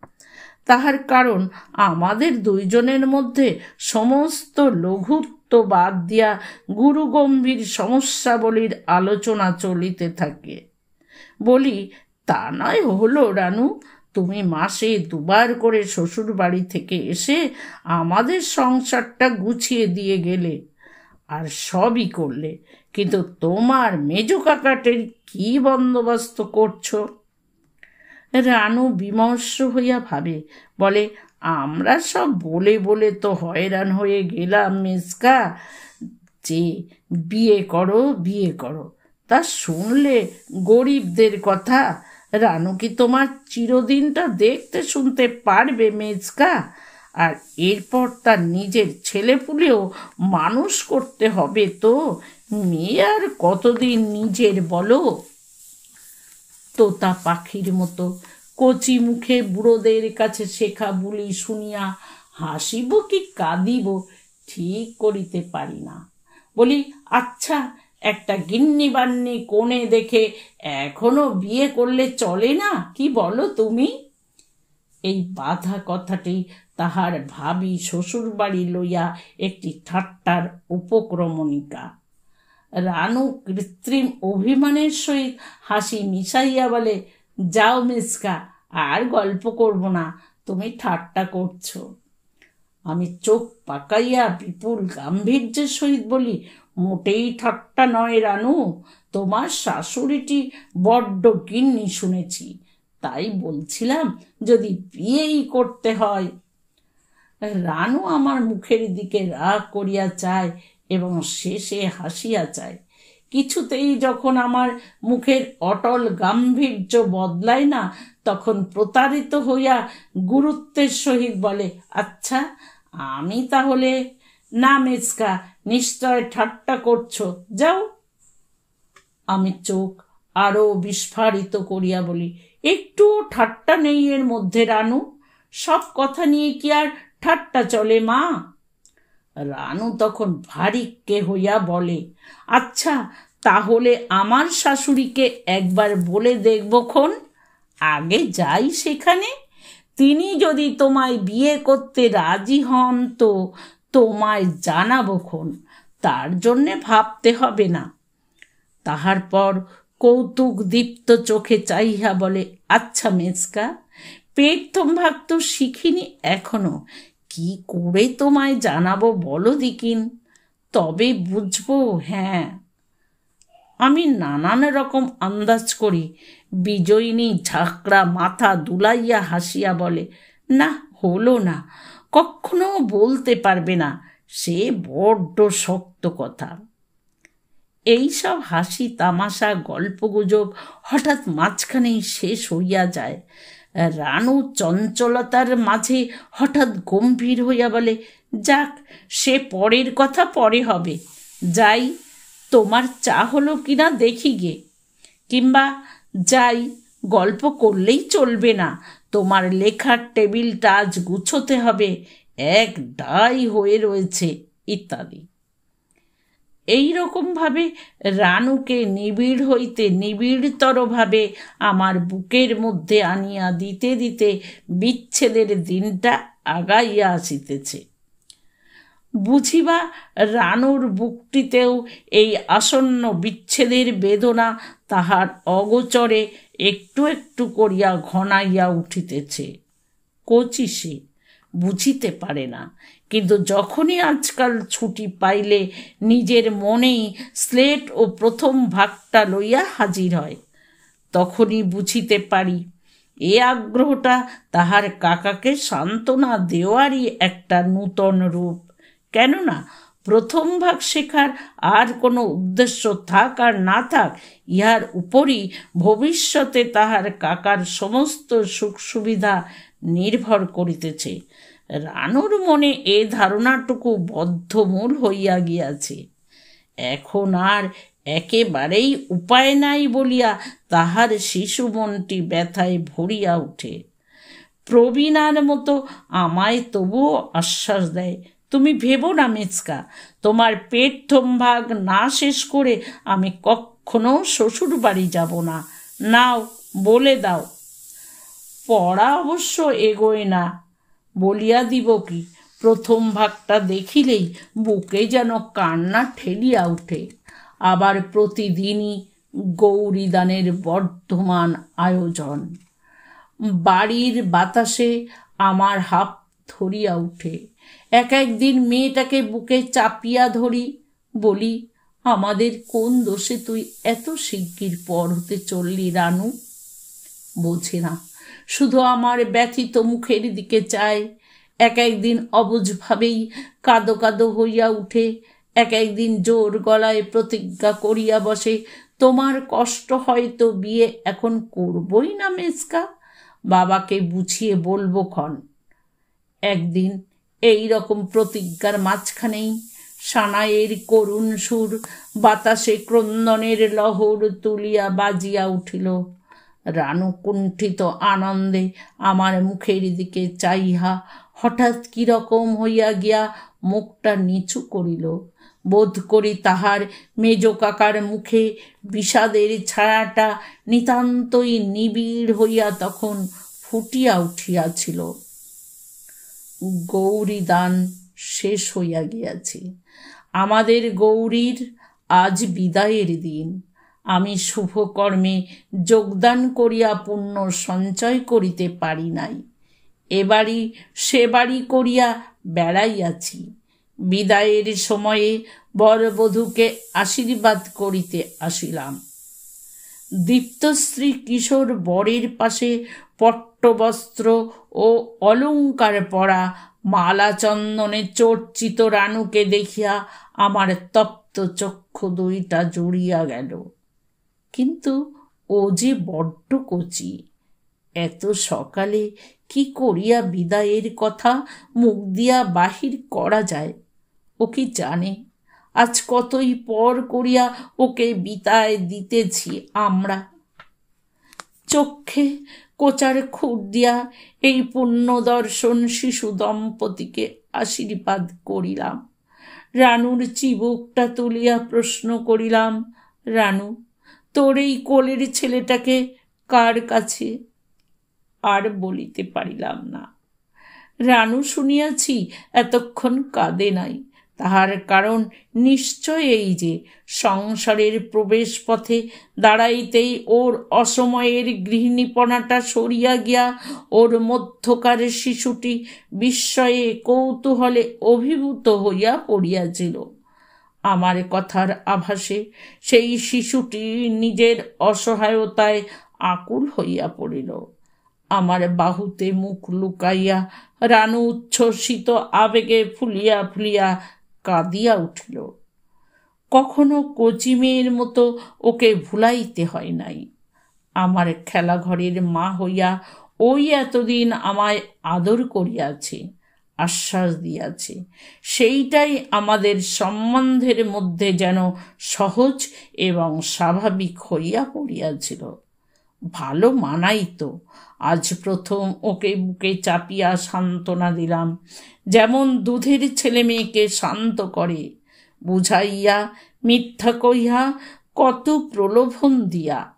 তাহার কারণ আমাদের দুইজনের মধ্যে সমস্ত লঘুত্ব বাদ দিয়া গুরু গম্ভীর সমস্যাবলীর আলোচনা চলিতে থাকে। বলি, তা নয় হলো রানু, তুমি মাসে দুবার করে শ্বশুর বাড়ি থেকে এসে আমাদের সংসারটা গুছিয়ে দিয়ে গেলে, আর সবই করলে, কিন্তু তোমার মেজ কাকাটের কি বন্দোবস্ত করছ? রানু বিমর্ষ হইয়া ভাবে, বলে, আমরা সব বলে বলে তো হয়রান হয়ে গেলাম মেসকা। যে, বিয়ে করো বিয়ে করো। তা শুনলে গরিবদের কথা। রানু কি তোমার চিরদিনটা দেখতে শুনতে পারবে মেজকা আর এরপর তার নিজের ছেলেপুলেও মানুষ করতে হবে তো। মেয়ে আর কতদিন নিজের বলো? তোতা পাখির মতো। কচি মুখে বুড়োদের কাছে শেখা বুলি শুনিয়া হাসিব কি কাঁদিব ঠিক করিতে পারি না। বলি আচ্ছা একটা গিন্নি বান্নি কোণে দেখে এখনও বিয়ে করলে চলে না, কি বলো তুমি? এই বাধা কথাটি তাহার ভাবি শ্বশুর বাড়ি লইয়া একটি ঠাট্টার উপক্রমণিকা। রানু কৃত্রিম অভিমানের সহিত হাসি মিশাইয়া বলে, যাও মিসকা, আর গল্প করব না, তুমি ঠাট্টা করছ। আমি চোখ পাকাইয়া বিপুল গাম্ভীর্যের সহিত বলি, মোটেই ঠাট্টা নয় রানু, তোমার শাশুড়িটি বড্ড গিন্নি শুনেছি, তাই বলছিলাম যদি বিয়েই করতে হয়। রানু আমার মুখের দিকে রাগ করিয়া চায় এবং শেষে হাসিয়া চায় কিছুতেই যখন আমার মুখের অটল গাম্ভীর্য বদলায় না, তখন প্রতারিত হইয়া গুরুত্বের সহিত বলে আচ্ছা আমি তাহলে না মেচকা নিশ্চয় ঠাট্টা করছ, যাও। আমি চোখ আরও বিস্ফারিত করিয়া বলি, একটু ঠাট্টা নেই এর মধ্যে, রানু। সব কথা নিয়ে কি আর ঠাট্টা চলে, মা? রানু তখন ভারিককে হইয়া বলে আচ্ছা তাহলে আমার শাশুড়িকে একবার বলে দেখব দেখবক্ষণ আগে যাই সেখানে। তিনি যদি তোমায় বিয়ে করতে রাজি হন তো তোমায় জানাবক্ষণ তার জন্যে ভাবতে হবে না তাহার পর কৌতুক দীপ্ত চোখে চাইহা বলে আচ্ছা মেজকা পেট ভাগ তো শিখিনি এখনও। কি করে তোমায় জানাব বলো দিকিন? তবে বুঝব হ্যাঁ। আমি নানান রকম আন্দাজ করি। বিজয়িনী ঝাঁকড়া মাথা দুলাইয়া হাসিয়া বলে, না, হলো না। কখনো বলতে পারবে না। সে বড্ড শক্ত কথা। এইসব হাসি তামাশা গল্পগুজব হঠাৎ মাঝখানেই শেষ হইয়া যায়। রানু চঞ্চলতার মাঝে হঠাৎ গম্ভীর হইয়া বলে, যাক, সে পরের কথা পরে হবে। যাই, তোমার চা হলো কিনা দেখি গে। কিংবা যাই, গল্প করলেই চলবে না। তোমার লেখার টেবিলটা আজ গুছোতে হবে। এক ডাই হয়ে রয়েছে। ইত্যাদি। এই রকমভাবে রানুকে নিবিড় হইতে নিবিড়তরভাবে আমার বুকের মধ্যে আনিয়া দিতে দিতে বিচ্ছেদের দিনটা আগাইয়া আসিতেছে। বুঝিবা রানুর বুকটিতেও এই আসন্ন বিচ্ছেদের বেদনা তাহার অগোচরে একটু একটু করিয়া ঘনাইয়া উঠিতেছে। কচি সে বুঝিতে পারে না। কিন্তু যখনই আজকাল ছুটি পাইলে নিজের মনেই স্লেট ও প্রথম ভাগটা লইয়া হাজির হয়। তখনই বুঝিতে পারি, এ আগ্রহটা তাহার কাকাকে সান্ত্বনা দেওয়ারই একটা নূতন রূপ। কেননা, প্রথম ভাগ শেখার আর কোনো উদ্দেশ্য থাক আর না থাক, ইহার উপরই ভবিষ্যতে তাহার কাকার সমস্ত সুখ সুবিধা নির্ভর করিতেছে। রানুর মনে এ ধারণাটুকু বদ্ধমূল হইয়া গিয়াছে। এখন আর একেবারেই উপায় নাই বলিয়া তাহার শিশু মনটি ব্যথায় ভরিয়া উঠে। প্রবীণার মতো আমায় তবুও আশ্বাস দেয়, তুমি ভেবো না মেচকা তোমার পেট থমভাগ না শেষ করে আমি কখনো শ্বশুর বাড়ি যাব না। নাও, বলে দাও। পড়া অবশ্য এগোয় না। বলিয়া দিব কি? প্রথম ভাগটা দেখিলেই বুকে যেন কান্না ঠেলিয়া উঠে। আবার প্রতিদিনই গৌরীদানের বর্ধমান আয়োজন। বাড়ির বাতাসে আমার হাত ধরিয়া উঠে। এক একদিন মেয়েটাকে বুকে চাপিয়া ধরি, বলি, আমাদের কোন দোষে তুই এত শিগগির পর হতে চললি রানু? বোঝে না। শুধু আমার ব্যথিত মুখের দিকে চায়। এক একদিন অবুঝভাবেই কাদো কাদো হইয়া উঠে। এক একদিন জোর গলায় প্রতিজ্ঞা করিয়া বসে, তোমার কষ্ট হয়তো বিয়ে এখন করবই না মেসকা বাবাকে বুঝিয়ে বলব ক্ষণ। একদিন এই রকম প্রতিজ্ঞার মাঝখানেই সানাইয়ের করুণ সুর বাতাসে ক্রন্দনের লহর তুলিয়া বাজিয়া উঠিল। রানু কুণ্ঠিত আনন্দে আমার মুখের দিকে চাইহা হঠাৎ কীরকম হইয়া গিয়া মুখটা নিচু করিল। বোধ করি তাহার মেজ কাকার মুখে বিষাদের ছায়াটা নিতান্তই নিবিড় হইয়া তখন ফুটিয়া উঠিয়াছিল। গৌরী দান শেষ হইয়া গিয়াছে। আমাদের গৌরীর আজ বিদায়ের দিন। আমি শুভকর্মে যোগদান করিয়া পুণ্য সঞ্চয় করিতে পারি নাই। এবারই সে বাড়ি করিয়া বেড়াইয়াছি। বিদায়ের সময়ে বরবধূকে আশীর্বাদ করিতে আসিলাম। দীপ্তশ্রী কিশোর বরের পাশে পট্টবস্ত্র ও অলঙ্কার পরা মালা চন্দনে চর্চিত রানুকে দেখিয়া আমার তপ্ত চক্ষু দুইটা জুড়িয়া গেল। কিন্তু ও যে বড্ড কচি। এত সকালে কি করিয়া বিদায়ের কথা মুখ দিয়া বাহির করা যায়? ও কি জানে? আজ কতই পর করিয়া ওকে বিদায় দিতেছি আমরা। চক্ষে কোচার খুঁট দিয়া এই পুণ্য দর্শন শিশু দম্পতিকে আশীর্বাদ করিলাম। রানুর চিবুকটা তুলিয়া প্রশ্ন করিলাম, রানু তোর এই কোলের ছেলেটাকে কার কাছে? আর বলিতে পারিলাম না। রানু শুনিয়াছি এতক্ষণ কাঁদে নাই। তাহার কারণ নিশ্চয় এই যে, সংসারের প্রবেশ পথে দাঁড়াইতেই ওর অসময়ের গৃহিণীপনাটা সরিয়া গিয়া ওর মধ্যকার শিশুটি বিস্ময়ে কৌতূহলে অভিভূত হইয়া পড়িয়াছিল। আমার কথার আভাসে সেই শিশুটি নিজের অসহায়তায় আকুল হইয়া পড়িল। আমার বাহুতে মুখ লুকাইয়া রানু উচ্ছ্বসিত আবেগে ফুলিয়া ফুলিয়া কাঁদিয়া উঠিল। কখনো কচি মেয়ের মতো ওকে ভুলাইতে হয় নাই। আমার খেলাঘরের মা হইয়া ওই এতদিন আমায় আদর করিয়াছে। আশ্বাস দিয়াছে। সেইটাই আমাদের সম্বন্ধের মধ্যে যেন সহজ এবং স্বাভাবিক হইয়া পড়িয়াছিল। ভালো মানাই তো। আজ প্রথম ওকে বুকে চাপিয়া সান্ত্বনা দিলাম। যেমন দুধের ছেলে মেয়েকে শান্ত করে। বুঝাইয়া, মিথ্যা কইয়া কত প্রলোভন দিয়া।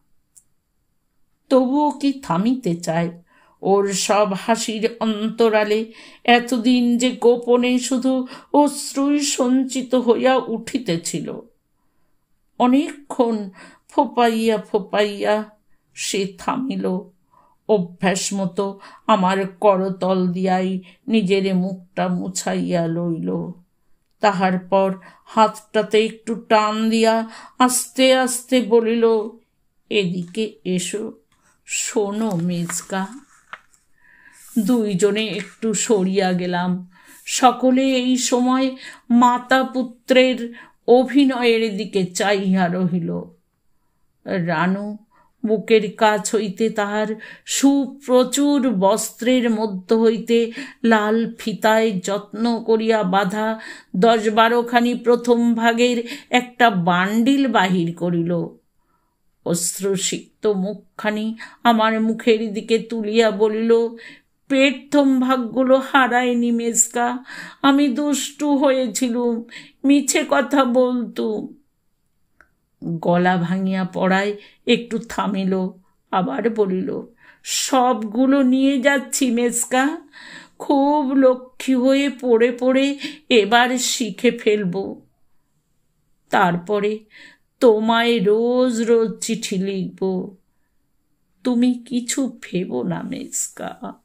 তবুও কি থামিতে চায়? ওর সব হাসির অন্তরালে, এতদিন যে গোপনে শুধু অশ্রুই সঞ্চিত হইয়া উঠিতেছিল। অনেকক্ষণ ফোপাইয়া ফোপাইয়া সে থামিল, অভ্যাস মতো আমার করতল দিয়াই নিজের মুখটা মুছাইয়া লইল। তাহার পর হাতটাতে একটু টান দিয়া আস্তে আস্তে বলিল, এদিকে এসো, শোনো মেজকা। দুইজনে একটু সরিয়া গেলাম। সকলে এই সময় মাতা পুত্রের অভিনয়ের দিকে চাইয়া রহিল। রানু বুকের কাছ হইতে তাহার সুপ্রচুর বস্ত্রের মধ্য হইতে লাল ফিতায় যত্ন করিয়া বাঁধা দশ বারোখানি প্রথম ভাগের একটা বান্ডিল বাহির করিল। অস্ত্রসিক্ত মুখখানি আমার মুখের দিকে তুলিয়া বলিল পেটথম ভাগগুলো হারায়নি মেসকা আমি দুষ্টু হয়েছিলুম, মিছে কথা বলতুম গলা ভাঙিয়া পড়ায় একটু থামিল, আবার বলিল, সবগুলো নিয়ে যাচ্ছি মেসকা খুব লক্ষ্মী হয়ে পড়ে পড়ে এবার শিখে ফেলব। তারপরে তোমায় রোজ রোজ চিঠি লিখব। তুমি কিছু ভেবো না মেসকা